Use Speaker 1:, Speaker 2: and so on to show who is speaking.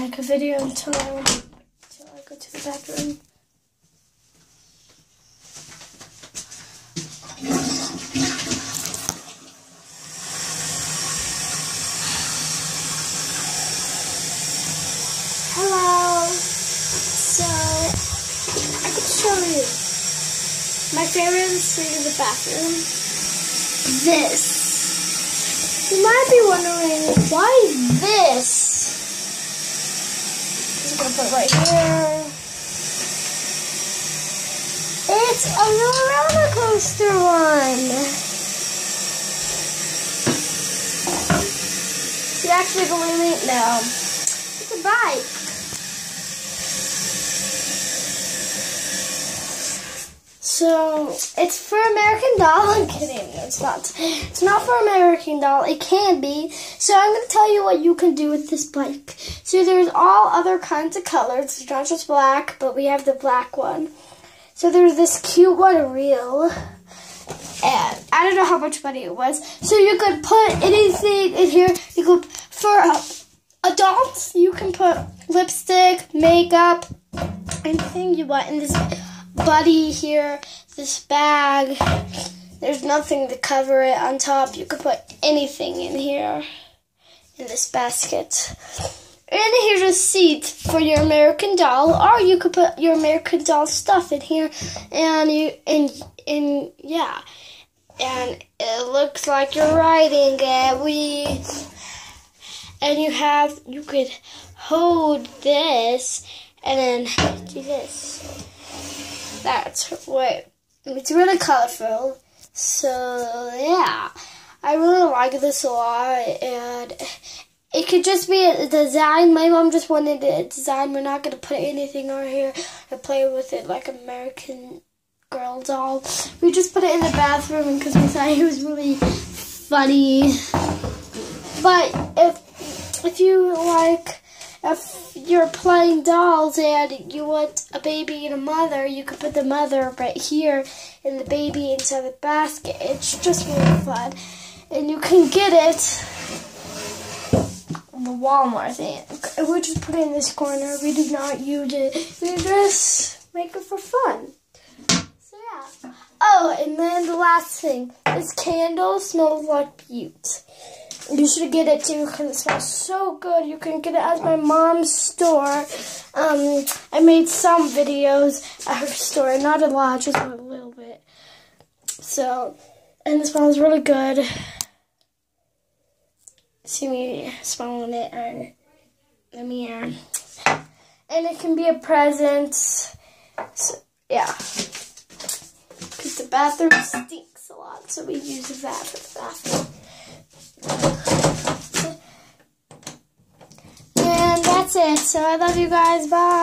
Speaker 1: make a video until I, until I go to the bathroom. Hello. So, I could show you. My favorite thing in the bathroom. This. You might be wondering, why this? I'm gonna put right here. It's a little roller coaster one. You actually believe me? No. It's a bike. So it's for American Doll. I'm kidding. It's not. It's not for American Doll. It can be. So I'm going to tell you what you can do with this bike. So there's all other kinds of colors. It's not just black, but we have the black one. So there's this cute one, real. And I don't know how much money it was. So you could put anything in here. You could for uh, adults. You can put lipstick, makeup, anything you want in this buddy here, this bag. There's nothing to cover it on top. You could put anything in here in this basket. And here's a seat for your American doll, or you could put your American doll stuff in here, and you and and yeah, and it looks like you're riding it. We and you have you could hold this and then do this. That's what it's really colorful. So yeah, I really like this a lot, and it could just be a design. My mom just wanted a design. We're not gonna put anything on here and play with it like American Girl doll. We just put it in the bathroom because we thought it was really funny. But if if you like if you're playing dolls and you want a baby and a mother, you could put the mother right here and the baby inside the basket. It's just really fun. And you can get it the Walmart thing. We just put it in this corner. We did not use it. We just make it for fun. So yeah. Oh, and then the last thing. This candle smells like butte. You should get it too because it smells so good. You can get it at my mom's store. Um, I made some videos at her store. Not a lot, just a little bit. So, and it smells really good see me smelling it in the mirror. And it can be a present. So, yeah. Because the bathroom stinks a lot, so we use that for the bathroom. And that's it. So I love you guys. Bye.